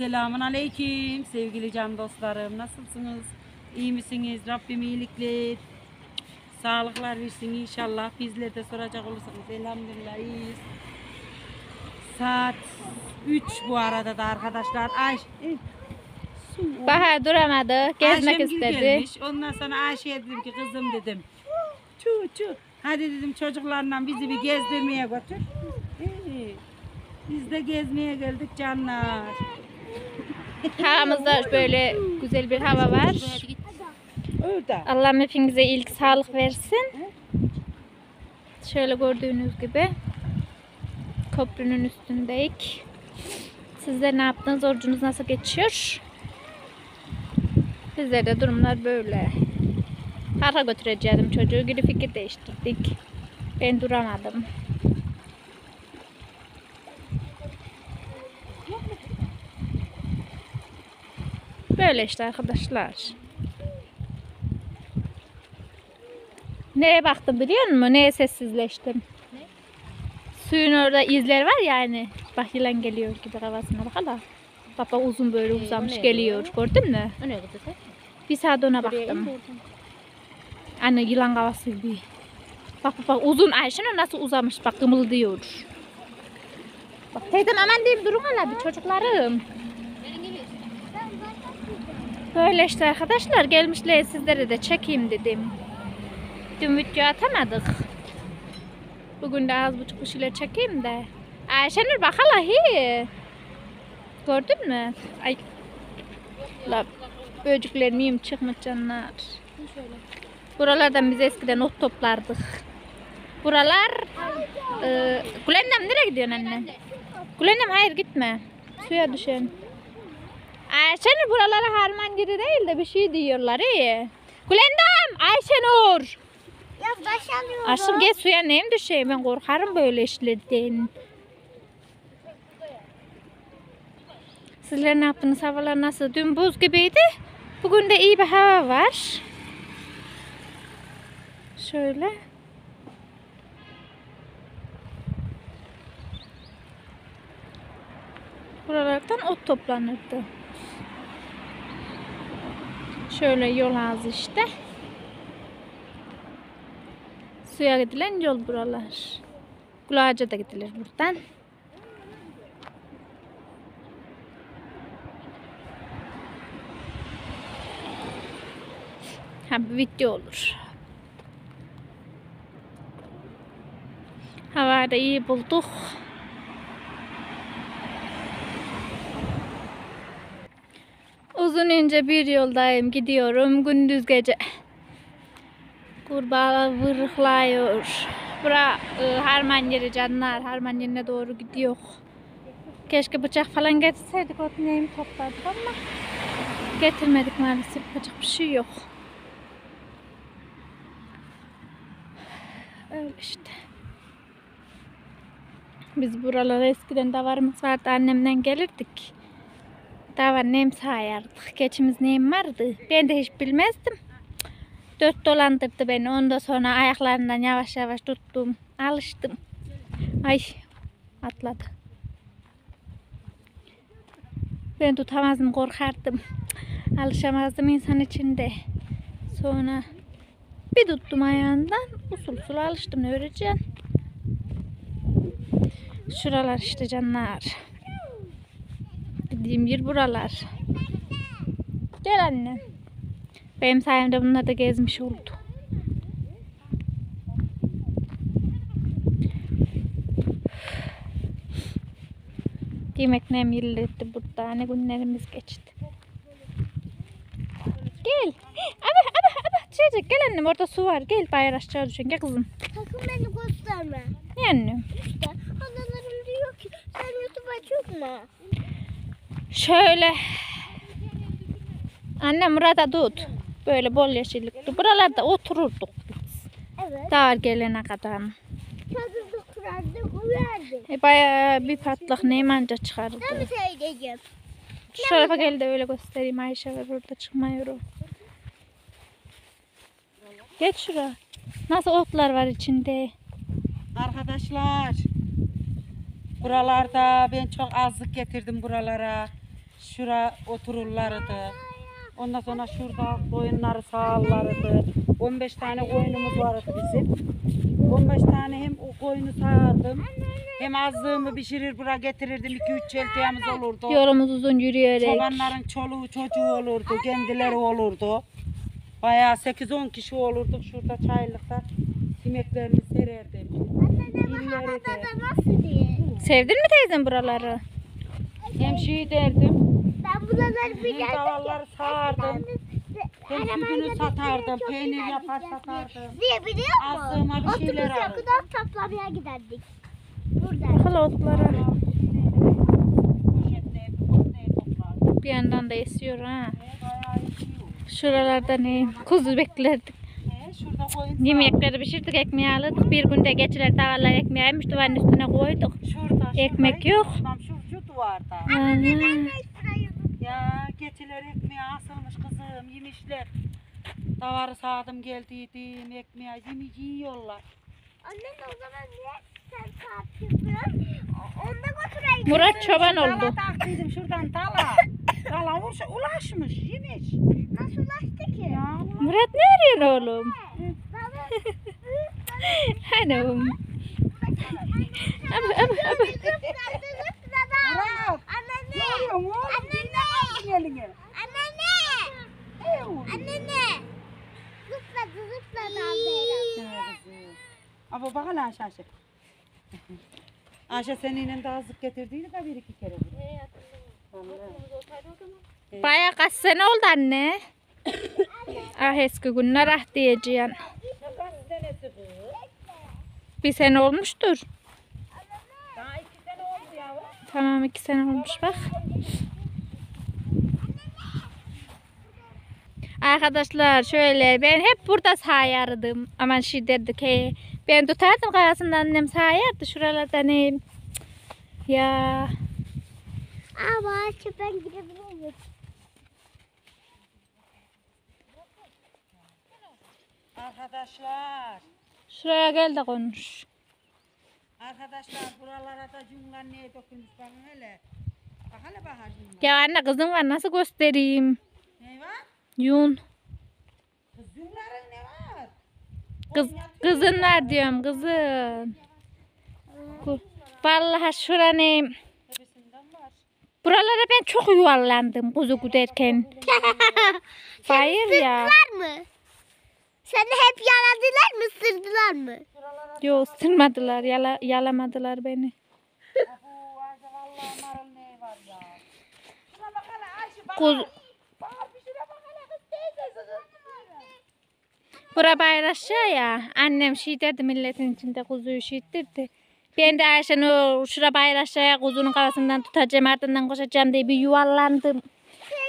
Selamun aleyküm sevgili can dostlarım. Nasılsınız? İyi misiniz? Rabbim iyilikler, sağlıklar versin inşallah. Bizler de soracak olursanız elhamdülillah iyiyiz. Saat 3 bu arada da arkadaşlar. Ay, e. Bahar duramadı. Gezmek Ayşemgil istedi. Gelmiş. Ondan sonra Ayşe'ye dedim ki kızım dedim. Çu çu. Hadi dedim çocuklarla bizi bir gezdirmeye götür. İyi. Biz de gezmeye geldik canlar. Havamızda böyle güzel bir hava var. Orada. Allah hepinize iyilik sağlık versin. Şöyle gördüğünüz gibi köprünün üstündeyik. Sizler ne yaptınız? Orucunuz nasıl geçiyor? Bizde de durumlar böyle. Parka götüreceğim çocuğu. Geri fikir değiştirdik. Ben duramadım. Böyle işte arkadaşlar. Neye baktım biliyor musun? Neye sessizleştim? Suyun orada izler var ya hani. Bak yılan geliyor gibi kafasına bak hala. Baba uzun böyle uzamış geliyor. Gördün mü? O ne sen? Bir saat ona baktım. Anne yılan kafası gibi. Bak bak bak uzun Ayşenur nasıl uzamış bak kımıldıyor. Bak teyzem aman diyeyim durun hala bir çocuklarım. Böyle işte arkadaşlar gelmişler sizlere de çekeyim dedim. Dün video atamadık. Bugün de az buçuk bir şeyler çekeyim de. Ayşenur bak hala. Gördün mü? Ay. La böcekler miyim çıkmış canlar. Buralardan biz eskiden ot toplardık. Buralar e, Gülendam nereye gidiyorsun anne? Gülendam hayır gitme. Suya düşen. Ayşenur buralara harman giri değil de bir şey diyorlar iyi. Gülendam Ayşenur. Ya başlamıyorum. Aşkım gel suya neyim düşeyim ben korkarım böyle işlerden. Sizler ne yaptınız? Havalar nasıl? Dün buz gibiydi. Bugün de iyi bir hava var. Şöyle. Buralardan ot toplanırdı. Şöyle yol ağzı işte. Suya gidilen yol buralar. Kulağaca da gidilir buradan. Ha bir video olur. Havada iyi bulduk. Uzun ince bir yoldayım gidiyorum gündüz gece. Kurbağa vırıklıyor. Bura e, harman yeri canlar. Harman yerine doğru gidiyor. Keşke bıçak falan getirseydik ot neyimi topladık ama getirmedik maalesef. Yapacak bir şey yok. Öyle işte. Biz buralara eskiden davarımız vardı. Annemden gelirdik. Davar nem sayardık. Geçimiz neyim vardı. Ben de hiç bilmezdim. Dört dolandırdı beni. Ondan sonra ayaklarından yavaş yavaş tuttum. Alıştım. Ay atladı. Ben tutamazdım korkardım. Alışamazdım insan içinde. Sonra bir tuttum ayağından. Usul usul alıştım. Ne öğreteceksin? Şuralar işte canlar. Dediğim yer buralar. Gel anne. Benim sayemde bunlar da gezmiş oldu. Yemek nem yıllardı burada. Ne günlerimiz geçti. Gel. Abi abi abi. Çocuk gel annem orada su var. Gel bayır aşağı düşen. Gel kızım. Sakın beni gösterme. Ne annem? İşte analarım diyor ki sen YouTube açıyor mu? Şöyle. Annem burada tut. Böyle bol yeşillikti. Buralarda otururduk biz. Evet. Dar gelene kadar. Çadırda kurardık uyardık. E, bayağı bir patlak neymanca çıkardı. Ne mi söyleyeceğim? Şu tarafa gel de öyle göstereyim. Ayşe var orada çıkmıyor o. Geç şuraya. Nasıl otlar var içinde. Arkadaşlar buralarda ben çok azlık getirdim buralara. Şura otururlardı. Ondan sonra şurada koyunları sağlardı. 15 tane koyunumuz vardı bizim. 15 tane hem o koyunu sağardım. Hem azlığımı pişirir buraya getirirdim. 2-3 çelteyemiz olurdu. Yolumuz uzun yürüyerek. Çobanların çoluğu çocuğu olurdu. Kendileri olurdu. Bayağı 8-10 kişi olurduk şurada çaylıkta. Simeklerini sererdim. İlleri de. Sevdin mi teyzem buraları? Hem şey derdim. Ben buraları bir Hem davalları sağardım. Sütünü satardım. Peynir yapar satardım. Diye biliyor musun? Azdığıma bir şeyler Otobüs alırdım. yakıdan toplamaya giderdik. Burada. Bakalım otlara. Bir yandan da esiyor ha. Bayağı iyi. Şuralarda ne? Kuzu beklerdik. He, şurada koyun Yemekleri pişirdik, ekmeği alırdık. Bir günde geçiler tavalar ekmeği almış duvarın üstüne koyduk. Şurada. Ekmek şurada, yok. Tam şu, duvarda. Ya geçiler ekmeğe asılmış kızım yemişler. Davarı sağdım geldiydim ekmeğe yemiş yiyorlar. Annen o zaman niye sen tartışıyorsun? Onda götüreyim. Murat çoban Dala oldu. taktıydım şuradan dala. Dala uş- ulaşmış yemiş. Nasıl ulaştı ki? Ya Murat ne arıyorsun oğlum? Baba. Hani oğlum? Abi abi abi. Zıpladı zıpladı. Murat. Anne Ne arıyorsun oğlum? Anne Aldın eline. Anne Ne oldu? Anne Zıpladı zıpladı abi. Hala Ayşe Ayşe. Ayşe seninle de azlık getirdiydi de bir iki kere. Vallahi. Baya kaç sene oldu anne? ah eski günler ah diyeceğim. Bir sene olmuştur. Daha iki sene oldu yavrum. Tamam iki sene olmuş bak. Arkadaşlar şöyle ben hep burada sayardım. Aman şey derdik he. Ben tutardım kayasından annem sayardı şuralardan he. Ya Ama ben gidebilir miyim? Arkadaşlar. şuraya gel de konuş. Arkadaşlar buralara da cümle neye dokunmuş bakın hele. Bak hele bak cümle. Ya anne kızım var nasıl göstereyim? Ne var? Yun. Kız cümlerin ne var? Kız, kızın var diyorum kızın. Vallahi var. buralara ben çok yuvarlandım kuzu güderken. Hayır ya. Var mı? Seni hep yaladılar mı ısırdılar mı? Yok ısırmadılar, yala, yalamadılar beni. Bu Ayşe vallahi marul ne var ya. Şuna bak hele Ayşe bak. Kuzu, Bak bir şuna bak hele kız teyzesi kız. Bura bayraşıyor ya. Annem şey dedi milletin içinde kuzuyu şiittirdi. Ben de Ayşe'nin o şura bayraşaya kuzunun kafasından tutacağım ardından koşacağım diye bir yuvarlandım.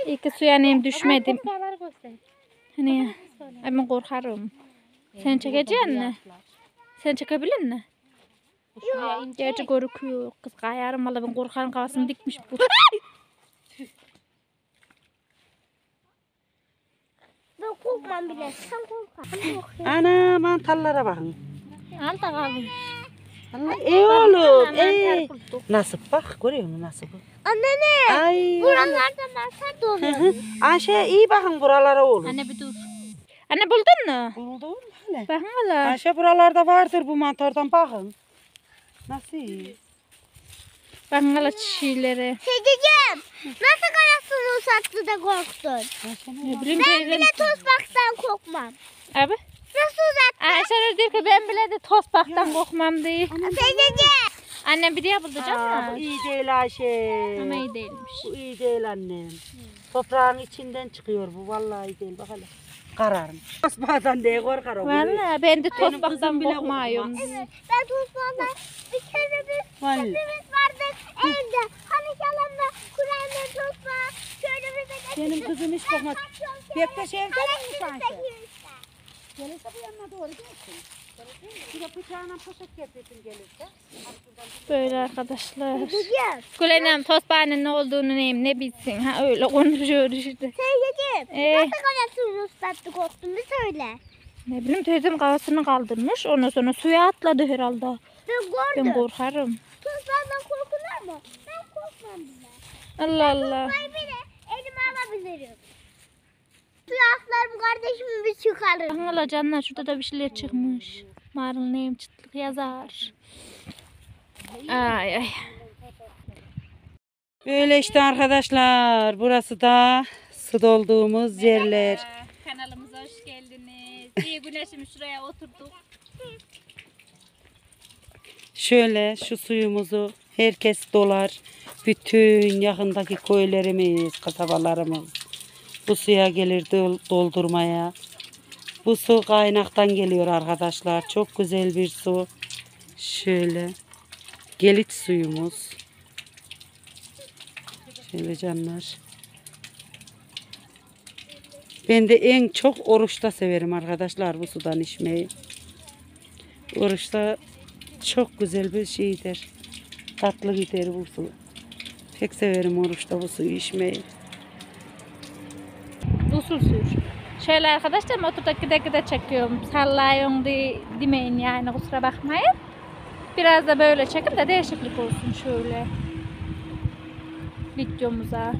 İyi ki suya neyim düşmedim. Hani ya. Ay ben korkarım. Sen çekeceksin mi? Sen çekebilir misin? Gerçi korkuyor. Kız kayarım valla ben korkarım kafasını dikmiş bu. Ben korkmam bile. Sen korkma. Ana mantarlara bakın. Da kalın. Allah ey oğlum ey. Nasıl bak görüyor musun nasıl bu? Anne ne? Ay. Buralarda mantar doluyor. Ayşe iyi bakın buralara oğlum. Anne bir dur. Anne buldun mu? Buldun hele. Bakın valla. Ayşe buralarda vardır bu mantardan bakın. Nasıl? Bakın valla çiğlere. Sedicim. Nasıl karasını uzattı da korktun? Ne? Bileyim Ben bile tozbaktan korkmam. Abi. Nasıl uzattı? Ayşe de diyor ki ben bile de tosbaktan korkmam diye. Sedicim. Annem bir diye buldu Aa, bu iyi değil Ayşe. Ama iyi değilmiş. Bu iyi değil annem. Toprağın içinden çıkıyor bu vallahi iyi değil bak hele. Kararım. Basmadan diye korkar o. Valla ben de bile korkmuyorum. Evet, ben tozbaktan bir kere bir kedimiz vardı evde. Hani yalanla Kur'an'da bir de Benim kızım hiç korkmaz. Bektaş evde mi sanki? Gelirse bu yanına doğru gelsin. Bir de bıçağına poşet getirsin gelirse. Böyle arkadaşlar. Sedicim. Kulenem tosbağının ne olduğunu neyim ne bilsin. Ha öyle konuşuyor işte. Sedicim. Ee? Nasıl karasını uzattı korktun bir söyle. Ne bileyim teyzem kafasını kaldırmış. Ondan sonra suya atladı herhalde. Ben Ben gördüm. korkarım. Tozbağdan korkulur mu? Ben korkmam bile. Allah Allah. Ay bile gösteriyorum. Silahlarım kardeşimi bir çıkarır. Allah canlar şurada da bir şeyler çıkmış. Marul neyim çıtlık yazar. Ay ay. Böyle işte arkadaşlar. Burası da su dolduğumuz yerler. Kanalımıza hoş geldiniz. İyi güneşim şuraya oturduk. Şöyle şu suyumuzu herkes dolar. Bütün yakındaki köylerimiz, kasabalarımız bu suya gelir dol- doldurmaya. Bu su kaynaktan geliyor arkadaşlar. Çok güzel bir su. Şöyle gelit suyumuz. Şöyle canlar. Ben de en çok oruçta severim arkadaşlar bu sudan içmeyi. Oruçta çok güzel bir şeydir. Tatlı gider bu su. Pek severim oruçta bu suyu içmeyi. Usul sür. Şöyle arkadaşlar motorda gide gide çekiyorum. Sallayın demeyin yani kusura bakmayın. Biraz da böyle çekim de değişiklik olsun şöyle. Videomuza.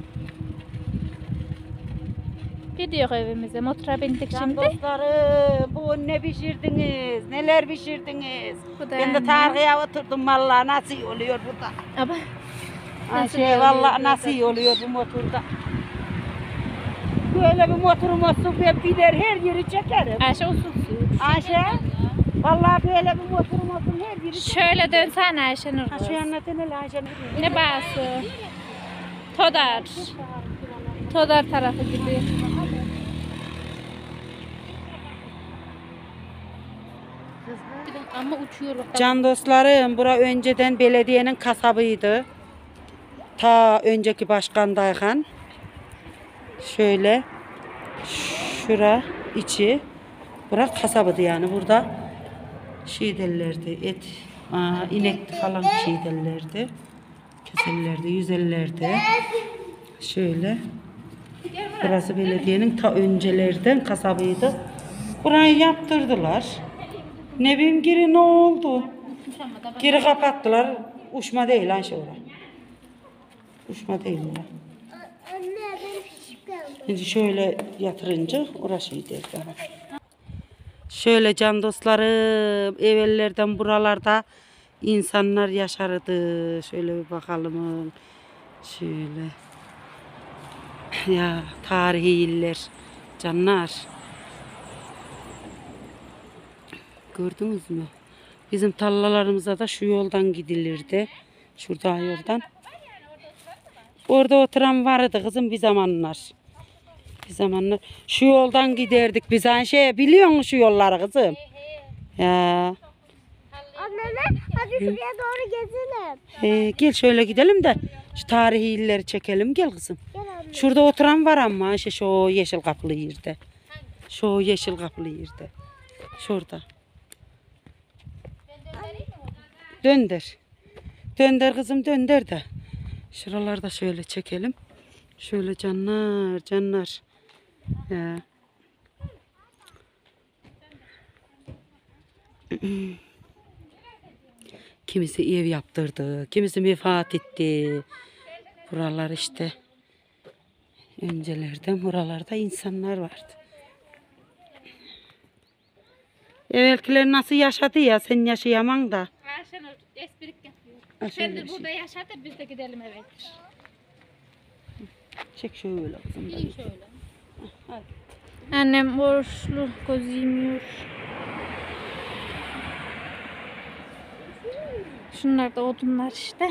Gidiyor evimize. Motora bindik Can şimdi. dostlarım bu ne pişirdiniz? Neler pişirdiniz? Bu da Ben de tarihe oturdum vallahi nasıl oluyor burada. Ama Nasıl Ayşe iyi vallahi oluyor nasıl oluyor bu motorda. Böyle bir motorum olsun ben biner her yeri çekerim. Ayşe usul sür. Ayşe vallahi böyle bir motorum olsun her çekerim. Şöyle dönsene Ayşenur Ha şu yanına dene Ayşe. Ne bağısı? Todar. Todar tarafı gibi. Ama uçuyor. Can dostlarım, bura önceden belediyenin kasabıydı. Ta önceki başkandayken. Şöyle. Şura içi. Bura kasabıydı yani. Burada şey derlerdi. Et, aa, inek falan şey derlerdi. Keserlerdi, yüzerlerdi. Şöyle. Burası belediyenin ta öncelerden kasabıydı. Burayı yaptırdılar. Ne bileyim geri ne oldu? Geri kapattılar. Uçma değil lan şey orası. Uçma değil kaldım. Şimdi şöyle yatırınca orası şey der bana. Şöyle can dostlarım evvellerden buralarda insanlar yaşardı. Şöyle bir bakalım. Şöyle. Ya tarihi iller. Canlar. Gördünüz mü? Bizim tarlalarımıza da şu yoldan gidilirdi. Şurada yoldan. Orada oturan vardı kızım bir zamanlar. Bir zamanlar. Şu yoldan giderdik biz Ayşe. Biliyor musun şu yolları kızım? Ya. Anne ne? Hadi şuraya doğru gezelim. Ee, gel şöyle gidelim de şu tarihi illeri çekelim. Gel kızım. Gel anne. Şurada oturan var ama Ayşe şu yeşil kaplı yerde. Şu yeşil kaplı yerde. Şurada. Dönder. Dönder kızım dönder de. Şuralarda şöyle çekelim. Şöyle canlar canlar. Kimisi ev yaptırdı, kimisi vefat etti. Buralar işte. Öncelerden buralarda insanlar vardı. Evvelkiler nasıl yaşadı ya sen yaşayamam da. Ayşenur esprik yapıyor. Sen de şey. burada yaşa da biz de gidelim eve. Çek şöyle kızım. İyi şöyle. Annem oruçlu göz. Şunlar da odunlar işte.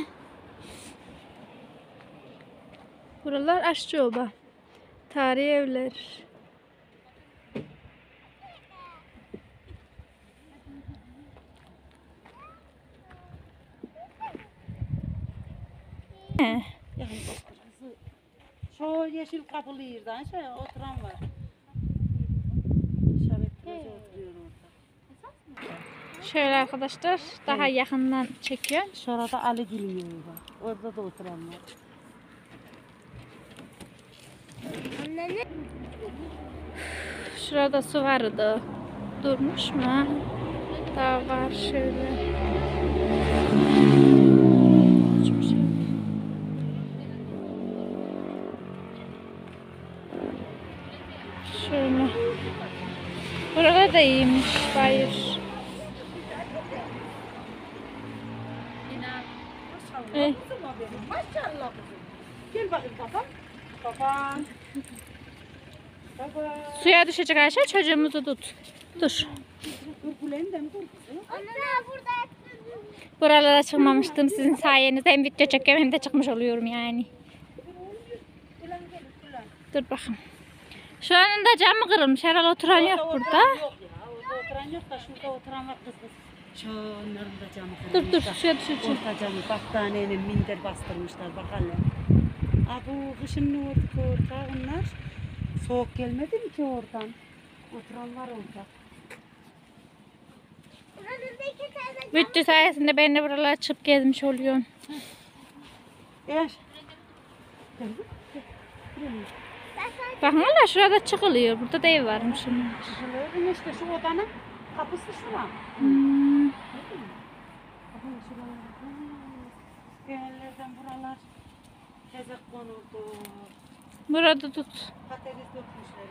Buralar aşçı oba. Tarihi evler. He. Şu yeşil kapılı yerden şey oturan var. Oturuyor orada. Şöyle arkadaşlar daha yakından çekiyorum. Şurada Ali Gülmüyor var. Orada da oturan var. Şurada su vardı. Durmuş mu? Daha var şöyle. İyiymiş. Bayır. Eh, suya düşecek Ayşe çocuğumuzu tut. Dur. Buralara çıkmamıştım sizin sayenizde. Hem video çekiyorum hem de çıkmış oluyorum yani. Dur bakın. Şu anda camı kırılmış. Herhalde oturan yok burada. Yok oturan yok da şurada oturan var kız kız. Şunların da camı Dur dur suya düşecek. Orta camı battaniyeyle minder bastırmışlar bak hele. Abu kışın ne oldu ki orta onlar? Soğuk gelmedi mi ki oradan? Oturanlar orada. önündeki teyze Video sayesinde ben de buralara çıkıp gezmiş oluyorum. Eğer Bakın hala şurada çıkılıyor. Burada da ev varmış. şimdi. Şuraların işte şu odanın kapısı şura. Hmm. Buralar tezek konuldu. Burada tut. Patates dökmüşler.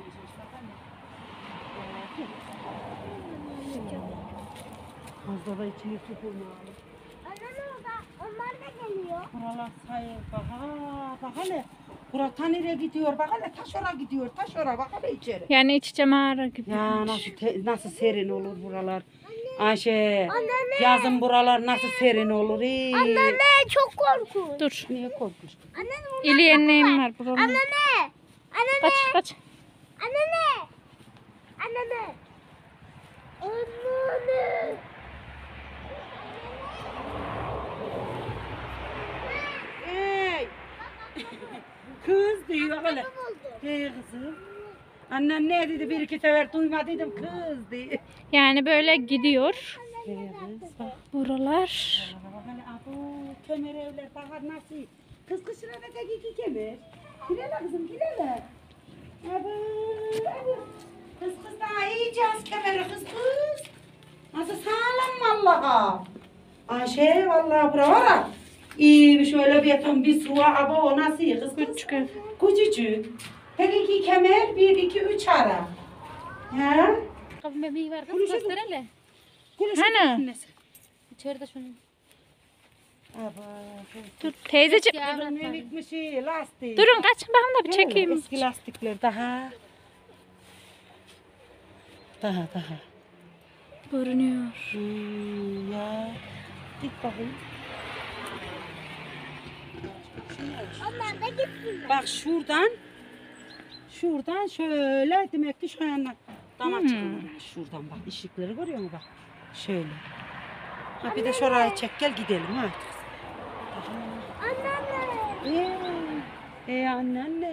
Fazla da. Anne orada onlar da geliyor. Buralar sayı bak ha bak hele. Bura ta nereye gidiyor bak hele taş ora gidiyor taş ora bak hele içeri. Yani iç içe mağara gibi. Ya nasıl te- nasıl serin olur buralar. Ayşe Anneanne. yazın buralar nasıl serin olur. Ee. Anne çok korkunç. Dur. Niye korkmuştun? Anne burada İleyen neyim var burada? Anne Anne Kaç kaç. Anne Anne Anne Hey! Kız diyor böyle. Hey kızım. Annen ne dedi bir iki sefer duymadıydım kız diye. Yani böyle gidiyor. Hey kız bak. Buralar. Abu kemer evler bakar nasıl. Kız şurada tek iki kemer. Girele kızım girele. Abu abu. Kız kız daha yiyeceğiz kemeri kız kız. Nasıl sağlam vallaha. Ayşe vallahi bura var ya. İyi bir şöyle bir yatan bir suya abo o nasıl kız kız. Küçük. Küçücük. İki kemer, bir, iki, üç ara. Ha? Kapı bebeği var. Konuşalım. Göster hele. Annesi. İçeride şunu. Aba, Dur iyi, lastik. Durun kaçın bakın da bir çekeyim. Eski lastikler daha. Daha daha. Görünüyor. Hmm, ya. Git bakayım. Onlar da gitsin. Bak şuradan. Şuradan şöyle demek ki şu yana damak Hmm. çıkıyor. Şuradan bak ışıkları görüyor musun bak. Şöyle. Ha bir de şuraya çek gel gidelim hadi. Anne Ee, ee anneanne.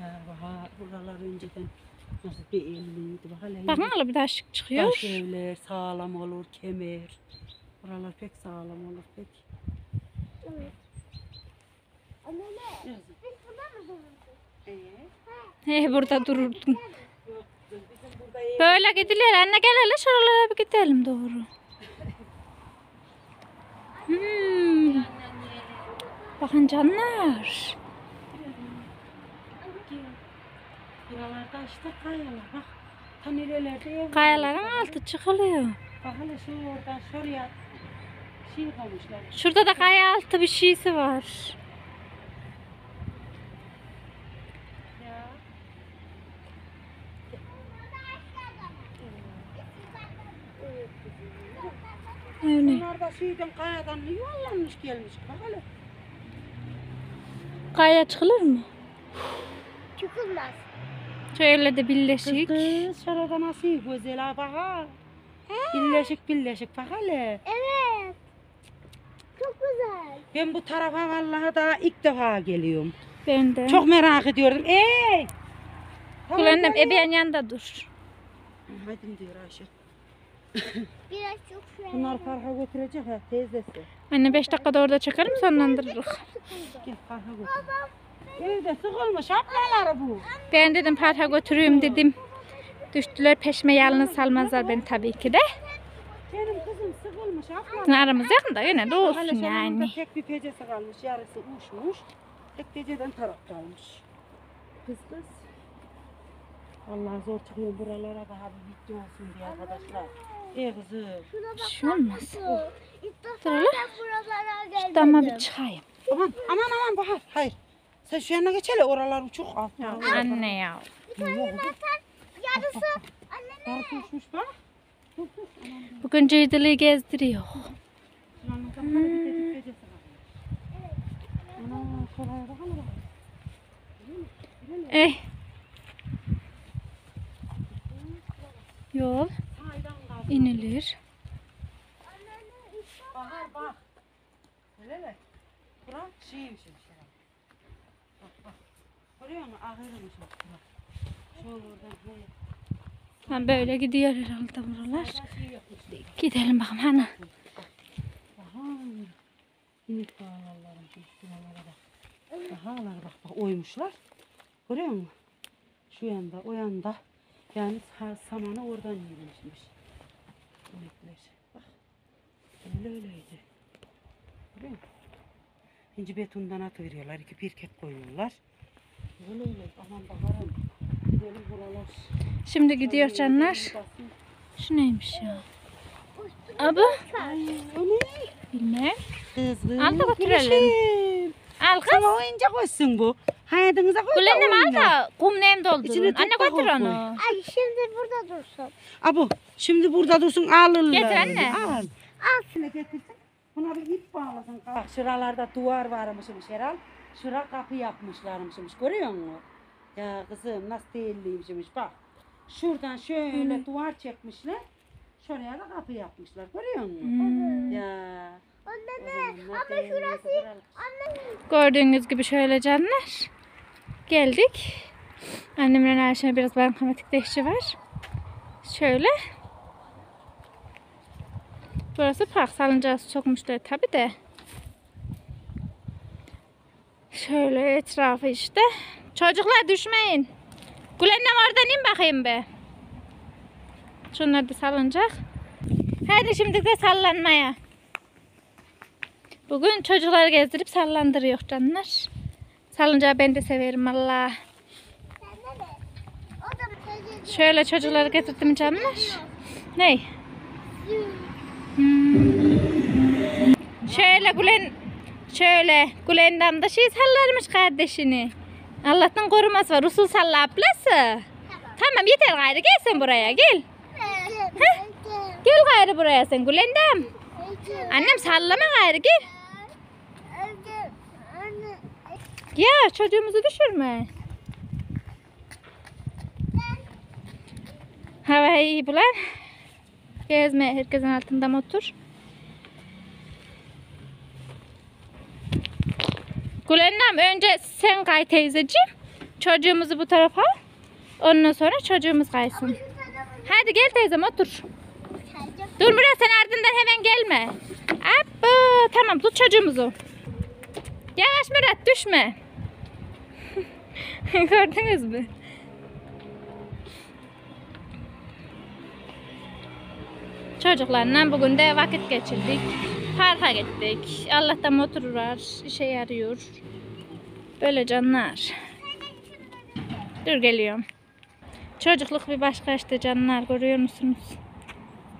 Ya bak buralar önceden nasıl bir evliydi bak hele. Hala bir daha ışık çıkıyor. Taş evler sağlam olur, kemer. Buralar pek sağlam olur pek. Anne biz burada mı dururuz? Ee, He burada ev Böyle gidilir. Anne gel hele şuralara bir gidelim doğru. Hmm. Bakın canlar. Buralarda işte kayalar bak. Ta nerelerde ev. Kayaların altı çıkılıyor. Bak hele şu oradan şuraya şey koymuşlar. Şurada da kaya altı bir şeysi var. Ya. Öyle. Bunlar da şeyden kayadan yuvarlanmış gelmiş. Bak hele. Kaya çıkılır mı? Çıkılmaz. Şöyle de Kız birleşik. kız şurada nasıl güzel ha bak ha. Birleşik birleşik bak hele. Evet. Çok güzel. Ben bu tarafa vallahi daha ilk defa geliyorum. Ben de. Çok merak ediyordum. Ey! Kul annem ebeğin yanında dur. Hadi diyor Ayşe. Biraz çok şöyle. Bunlar parka götürecek ha teyzesi. Anne 5 dakikada orada çekelim sonlandırırız. Gel parka götür. Evde sıkılmış ablaları bu. Ben dedim parka götüreyim dedim. Düştüler peşime yalnız salmazlar beni tabii ki de. Benim kızım sıkılmış ablaları. Bizim aramız yakın da yine de olsun yani. Tek bir pecesi kalmış. Yarısı uçmuş. Tek peceden taraf kalmış. Kız kız. Vallahi zor çıkıyor buralara daha bir video olsun diye arkadaşlar. Ey kızım. Bir şey olmaz. Dur hele. gelmedim. Tamam bir çıkayım. Aman aman aman Bahar. Hayır. Sen şu yana geç hele oralar uçuk. Al. Anne ya. Bir tane zaten yarısı anneme. Daha düşmüş bak. Bugün Ceydili'yi gezdiriyor. Bakalım. Eh. Yol. İnilir. Bahar bak. Öyle mi? Bura şeymiş işte. Bak bak. Görüyor musun? Bura. Şu oradan he. Ha, böyle gidiyor herhalde buralar. Şey. Gidelim bakalım hani. Aha. İnek bağlarlarım. Şuralara bak. Bahalar bak bak oymuşlar. Görüyor musun? Şu yanda o yanda. Yani samanı oradan yemişmiş. İnekler. Bak. Öyle öyleydi. Görüyor musun? İnci betondan atıveriyorlar. iki pirket koyuyorlar. Öyle öyle. Aman bakarım. Gidelim buralar. Şimdi gidiyor canlar. Şu neymiş ya? Abi bilmem. Kızım. Al da götürelim. Al kız. Sana oyuncak olsun bu. Hayatınıza koy da Kulenim al oyna. da kum nem doldurun. İçine Anne toprak götür koy. onu. Ay şimdi burada dursun. Abo şimdi burada dursun alırlar. Getir anne. Al. Al. Şunu getirsin. Buna bir ip bağlasın. Bak şuralarda duvar varmışmış herhal. Şura kapı yapmışlarmışmış. Görüyor musun? Ya kızım nasıl değilliymişmiş bak. Şuradan şöyle duvar çekmişler. Şuraya da kapı yapmışlar. Görüyor musun? Hmm. Ya. Anne o ne? Ama şurası. Anne. Gördüğünüz gibi şöyle canlar. Geldik. Annemle Ayşe'nin biraz bankamatikte işi var. Şöyle. Burası park salıncağı sokmuşlar tabi de. Şöyle etrafı işte. Çocuklar düşmeyin. Gülen'le oradan in bakayım be. Şunlar da salınacak. Hadi şimdi de sallanmaya. Bugün çocukları gezdirip sallandırıyor canlar. Salıncağı ben de severim valla. Şöyle çocukları getirdim canlar. Ney? Hmm. Şöyle Gülen şöyle Gülen'den de şey sallarmış kardeşini. Allah'tan koruması var. Usul salla ablası. Tamam yeter gayrı gel sen buraya gel. Gel gayrı buraya sen Gülen'den. Annem sallama gayrı gel. Anne. Ya çocuğumuzu düşürme. Hava iyi bulan. Gezme herkesin altında motor. Gülen'im önce sen kay teyzeciğim. Çocuğumuzu bu tarafa. Ondan sonra çocuğumuz kaysın. Hadi gel teyzem otur. Dur buraya sen ardından hemen gelme. Abba, tamam tut çocuğumuzu. Yavaş Murat düşme. Gördünüz mü? Çocuklarla bugün de vakit geçirdik. Parka gittik. Allah'tan motor var. işe yarıyor. Böyle canlar. Dur geliyorum. Çocukluk bir başka işte canlar görüyor musunuz?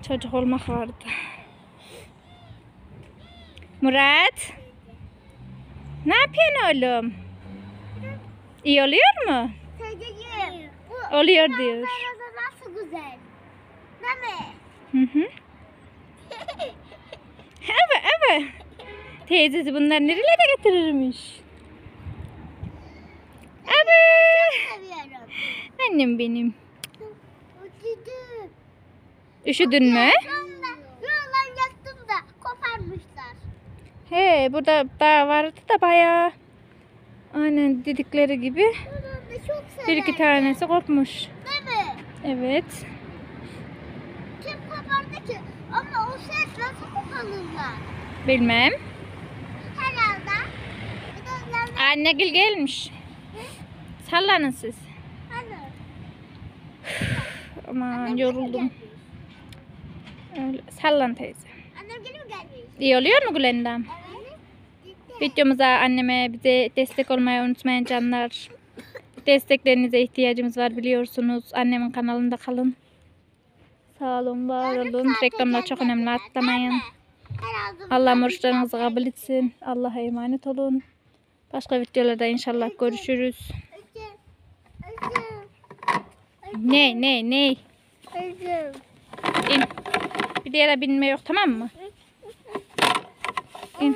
Çocuk olmak vardı. Murat. Ne yapıyorsun oğlum? İyi oluyor mu? Teyzeciğim. Bu Oluyor diyor. nasıl güzel. Değil mi? Hı hı. Evet evet. Teyzesi bunları nerelere getirirmiş? Evet. Annem benim. Üşüdün mü? Yoldan yaktım da koparmışlar. He burada daha vardı da bayağı. Aynen dedikleri gibi. Bir iki tanesi kopmuş. Değil mi? Evet. Kim kopardı ki? Ama o ses nasıl koparırlar? Bilmem. Herhalde. Yandan Annegil gelmiş. Sallanın siz. hani. Aman yoruldum. Öyle. Sallan teyze. Annem geri mi gelmiş? İyi oluyor mu Gülendam? Evet. Videomuza anneme bize destek olmayı unutmayın canlar. Desteklerinize ihtiyacımız var biliyorsunuz. Annemin kanalında kalın. Sağ olun, var olun. Reklamlar çok önemli atlamayın. Allah oruçlarınızı kabul etsin. Allah'a emanet olun. Başka videolarda inşallah görüşürüz. Ne ne ne? İn. Bir yere binme yok tamam mı? İn.